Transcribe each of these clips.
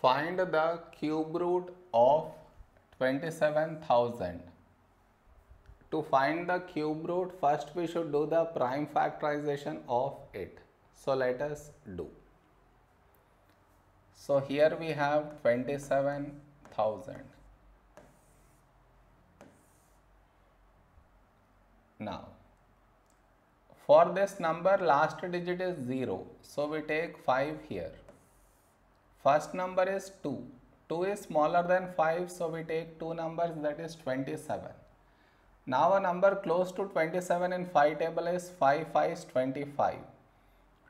Find the cube root of 27,000. To find the cube root, first we should do the prime factorization of it. So let us do. So here we have 27,000. Now, for this number last digit is 0. So we take 5 here. First number is 2. 2 is smaller than 5 so we take two numbers that is 27. Now a number close to 27 in 5 table is 5 5 is 25.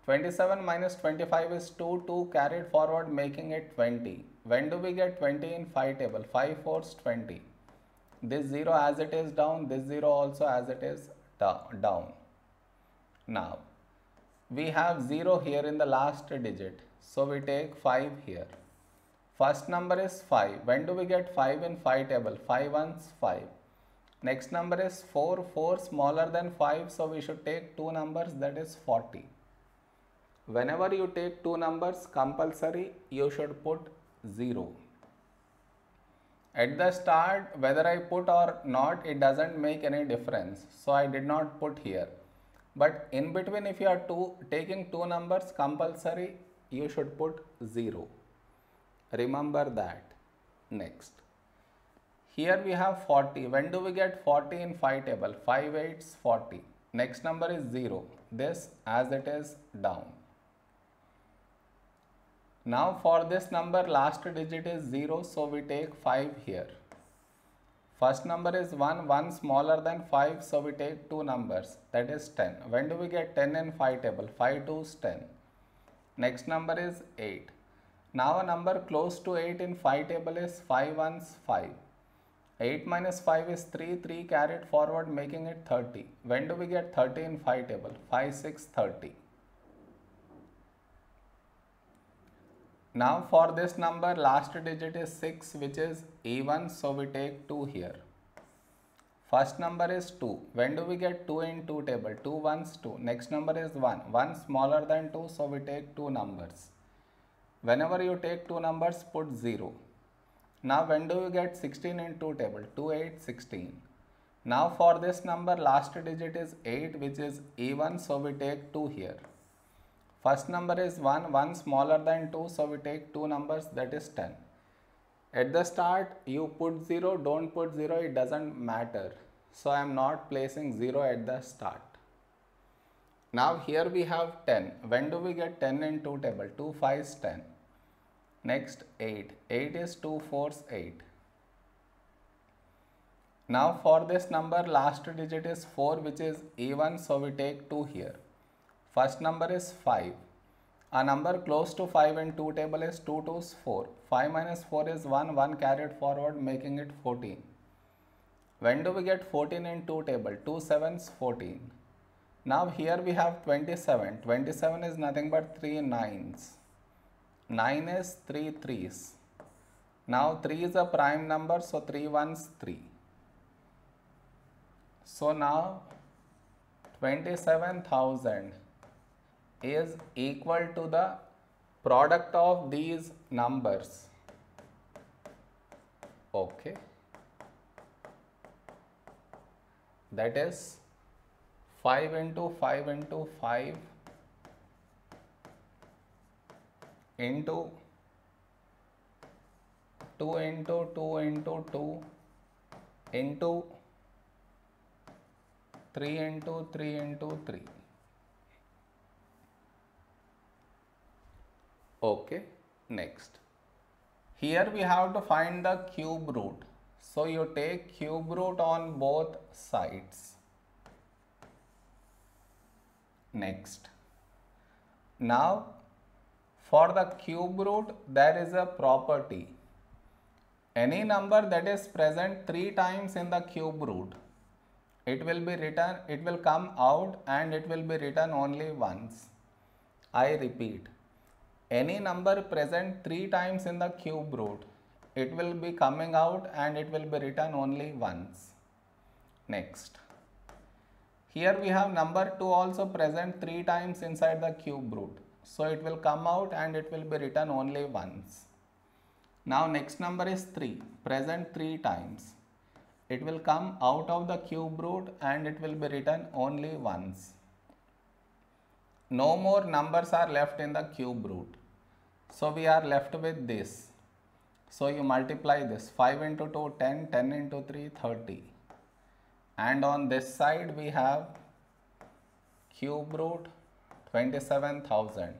27 minus 25 is 2, 2 carried forward making it 20. When do we get 20 in 5 table? 5 4 is 20. This 0 as it is down, this 0 also as it is down. Now, we have 0 here in the last digit. So, we take 5 here. First number is 5. When do we get 5 in 5 table? 5 ones 5. Next number is 4. 4 smaller than 5. So, we should take two numbers that is 40. Whenever you take two numbers compulsory, you should put 0. At the start, whether I put or not, it doesn't make any difference. So, I did not put here. But in between, if you are two, taking two numbers compulsory, you should put 0. Remember that. Next. Here we have 40. When do we get 40 in 5 table? 5 8 is 40. Next number is 0. This as it is down. Now for this number last digit is 0 so we take 5 here. First number is 1, 1 smaller than 5 so we take two numbers that is 10. When do we get 10 in 5 table? 5 2 is 10. Next number is 8. Now a number close to 8 in 5 table is 5 ones 5. 8 minus 5 is 3, 3 carried forward making it 30. When do we get 30 in 5 table? 5 6 30. Now for this number last digit is 6 which is even so we take 2 here. First number is 2. When do we get 2 in 2 table? 2 ones 2. Next number is 1. 1 smaller than 2 so we take 2 numbers. Whenever you take 2 numbers put 0. Now when do you get 16 in 2 table? 2 8 16. Now for this number last digit is 8 which is even so we take 2 here. First number is 1, 1 smaller than 2, so we take two numbers that is 10. At the start, you put 0, don't put 0, it doesn't matter. So I am not placing 0 at the start. Now here we have 10. When do we get 10 in 2 table? 2 5 is 10. Next 8. 8 is 2 4 is 8. Now for this number last digit is 4 which is even so we take 2 here. First number is 5. A number close to 5 in 2 table is 2 2 is 4. 5 minus 4 is 1, 1 carried forward making it 14. When do we get 14 in 2 table? 2 7 is 14. Now here we have 27. 27 is nothing but 3 9s. 9 is 3 3s. Now 3 is a prime number so 3 1s 3. So now 27,000 is equal to the product of these numbers. Okay. That is 5 into 5 into 5 into 2 into 2 into 2 into 3 into 3 into 3. Okay, next. Here we have to find the cube root. So you take cube root on both sides. Next. Now for the cube root there is a property. Any number that is present 3 times in the cube root it will be written it will come out and it will be written only once. I repeat any number present 3 times in the cube root it will be coming out and it will be written only once. Next. Here we have number 2 also present 3 times inside the cube root. So it will come out and it will be written only once. Now next number is 3, present 3 times. It will come out of the cube root and it will be written only once. No more numbers are left in the cube root. So we are left with this. So you multiply this 5 into 2 10, 10 into 3 30. And on this side we have cube root 27,000.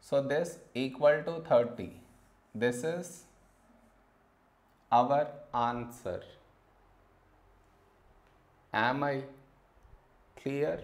So this equal to 30. This is our answer. Am I clear?